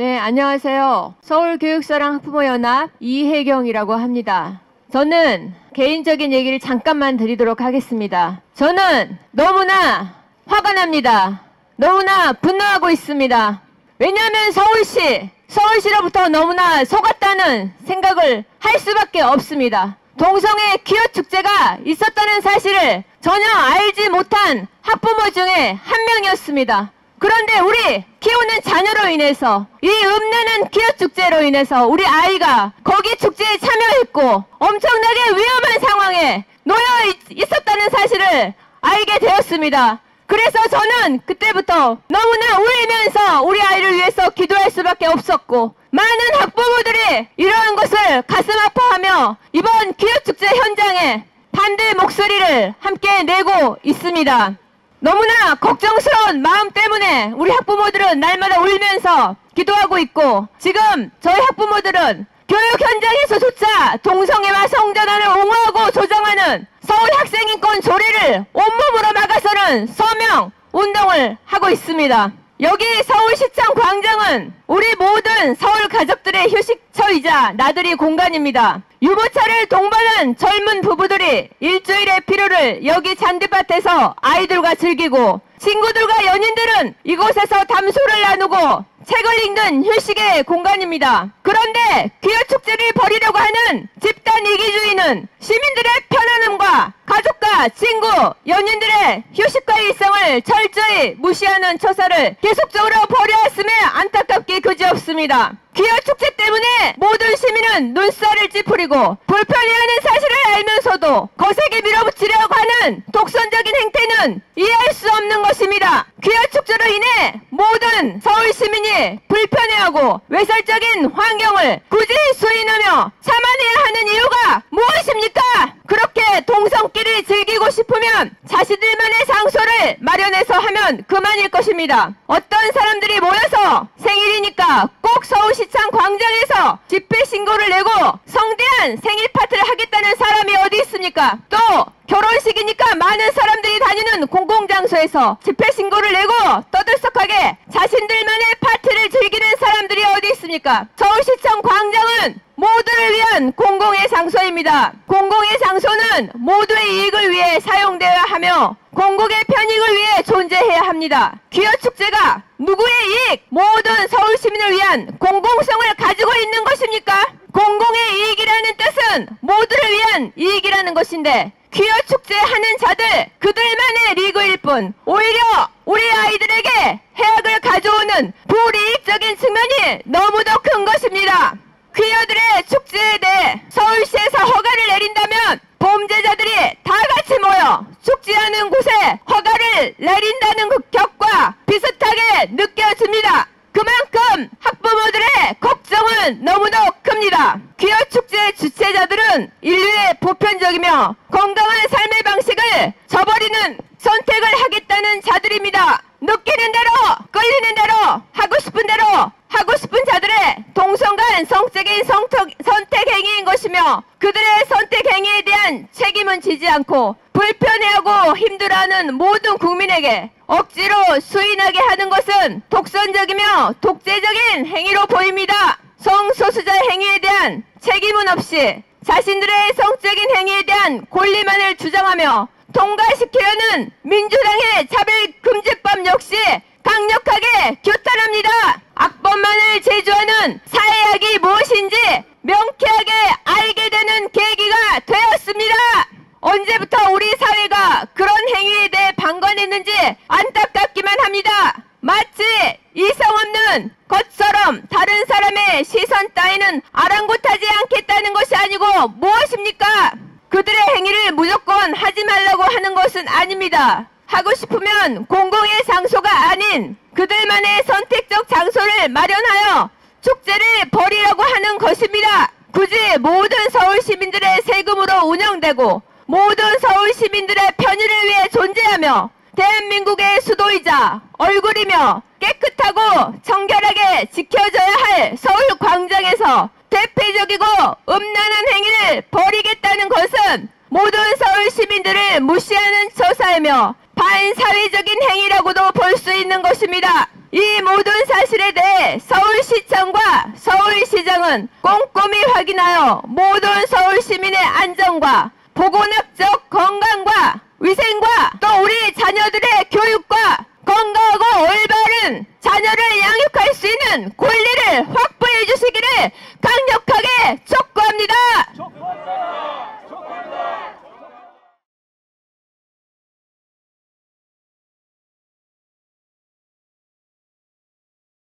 네, 안녕하세요. 서울교육사랑 학부모연합 이혜경이라고 합니다. 저는 개인적인 얘기를 잠깐만 드리도록 하겠습니다. 저는 너무나 화가 납니다. 너무나 분노하고 있습니다. 왜냐하면 서울시, 서울시로부터 너무나 속았다는 생각을 할 수밖에 없습니다. 동성애 퀴어 축제가 있었다는 사실을 전혀 알지 못한 학부모 중에 한 명이었습니다. 그런데 우리 키우는 자녀로 인해서 이 읍내는 퀴어 축제로 인해서 우리 아이가 거기 축제에 참여했고 엄청나게 위험한 상황에 놓여 있- 있었다는 사실을 알게 되었습니다. 그래서 저는 그때부터 너무나 울면서 우리 아이를 위해서 기도할 수밖에 없었고 많은 학부모들이 이러한 것을 가슴 아파하며 이번 퀴어 축제 현장에 반대 목소리를 함께 내고 있습니다. 너무나 걱정스러운 마음 때문에 우리 학부모들은 날마다 울면서 기도하고 있고 지금 저희 학부모들은 교육 현장에서조차 동성애와 성전환을 옹호하고 조장하는 서울 학생인권 조례를 온몸으로 막아서는 서명 운동을 하고 있습니다. 여기 서울시청 광장은 우리 모든 서울 가족들의 휴식처이자 나들이 공간입니다. 유모차를 동반한 젊은 부부들이 일주일의 피로를 여기 잔디밭에서 아이들과 즐기고 친구들과 연인들은 이곳에서 담소를 나누고 책을 읽는 휴식의 공간입니다. 그런데 귀여 축제를 벌이려고 하는 집단 이기주의는 시민들의 친구, 연인들의 휴식과 일상을 철저히 무시하는 처사를 계속적으로 벌여왔음에 안타깝게 그지없습니다. 귀여 축제 때문에 모든 시민은 눈살을 찌푸리고 불편해하는 사실을 알면서도 거세게 밀어붙이려고 하는 독선적인 행태는 이해할 수 없는 것입니다. 귀여 축제로 인해 모든 서울 시민이 불편해하고 외설적인 환경을 굳이 수인하며 참아내야 하는 이유가 무엇입니까? 그렇게 동성끼리 즐기고 싶으면 자신들만의 장소를 마련해서 하면 그만일 것입니다. 어떤 사람들이 모여서 생일이니까 꼭 서울시청 광장에서 집회 신고를 내고 성대한 생일 파티를 하겠다는 사람이 어디 있습니까? 또 결혼식이니까 많은 사람들 이 다니는 공공장소에서 집회 신고를 내고 떠들썩하게 자신들만의 파티를 즐기는 사람들이 어디 있습니까? 서울시청 광장은 모두를 위한 공공의 장소입니다. 공공의 장소는 모두의 이익을 위해 사용되어야 하며 공공의 편익을 위해 존재해야 합니다. 귀여 축제가 누구의 이익? 모든 서울 시민을 위한 공공성을 가지고 있는 것입니까? 공공의 이익 뜻은 모두를 위한 이익이라는 것인데 귀여 축제 하는 자들 그들만의 리그일 뿐 오히려 우리 아이들에게 해악을 가져오는 불이익적인 측면이 너무도 큰 것입니다. 귀여들의 축제에 대해 서울시에서 허가를 내린다면 범죄자들이 다 같이 모여 축제하는 곳에 허가를 내린다는 그 격과 비슷하게 느껴집니다. 그만큼 학부모들의 걱정은 너무도 큽니다. 귀여 축제 주최자들은 인류의 보편적이며 건강한 삶의 방식을 저버리는 선택을 하겠다는 자들입니다. 느끼는 대로, 끌리는 대로, 하고 싶은 대로, 하고 싶은 자들의 동성간 성적인 성턱, 선택 행위인 것이며 그들의 선택 행위에 대한 책임은 지지 않고 불편해하고 힘들어하는 모든 국민에게 억지로 수인하게 하는 것은 독선적이며 독재적인 행위로 보입니다. 대한 책임은 없이 자신들의 성적인 행위에 대한 권리만을 주장하며 통과시키려는 민주당의 차별금지법 역시 강력하게 규탄합니다. 악법만을 제조하는 사회학이 무엇인지 명쾌하게 알게 되는 계기가 되었습니다. 언제부터 우리 사회가 그런 행위에 대해 방관했는지 안타깝기만 합니다. 마치 이성 없는 것처럼 다른 사람의 시선 따위는 아랑곳하지 무엇입니까? 그들의 행위를 무조건 하지 말라고 하는 것은 아닙니다. 하고 싶으면 공공의 장소가 아닌 그들만의 선택적 장소를 마련하여 축제를 벌이라고 하는 것입니다. 굳이 모든 서울 시민들의 세금으로 운영되고 모든 서울 시민들의 편의를 위해 존재하며 대한민국의 수도이자 얼굴이며 깨끗하고 청결하게 지켜져야 할 서울 광장에서 대표적이고 음란한 행위를 벌이겠다는 것은 모든 서울 시민들을 무시하는 처사이며 반사회적인 행위라고도 볼 수 있는 것입니다. 이 모든 사실에 대해 서울시청 현장은 꼼꼼히 확인하여 모든 서울 시민의 안전과 보건학적 건강과 위생과 또 우리 자녀들의 교육과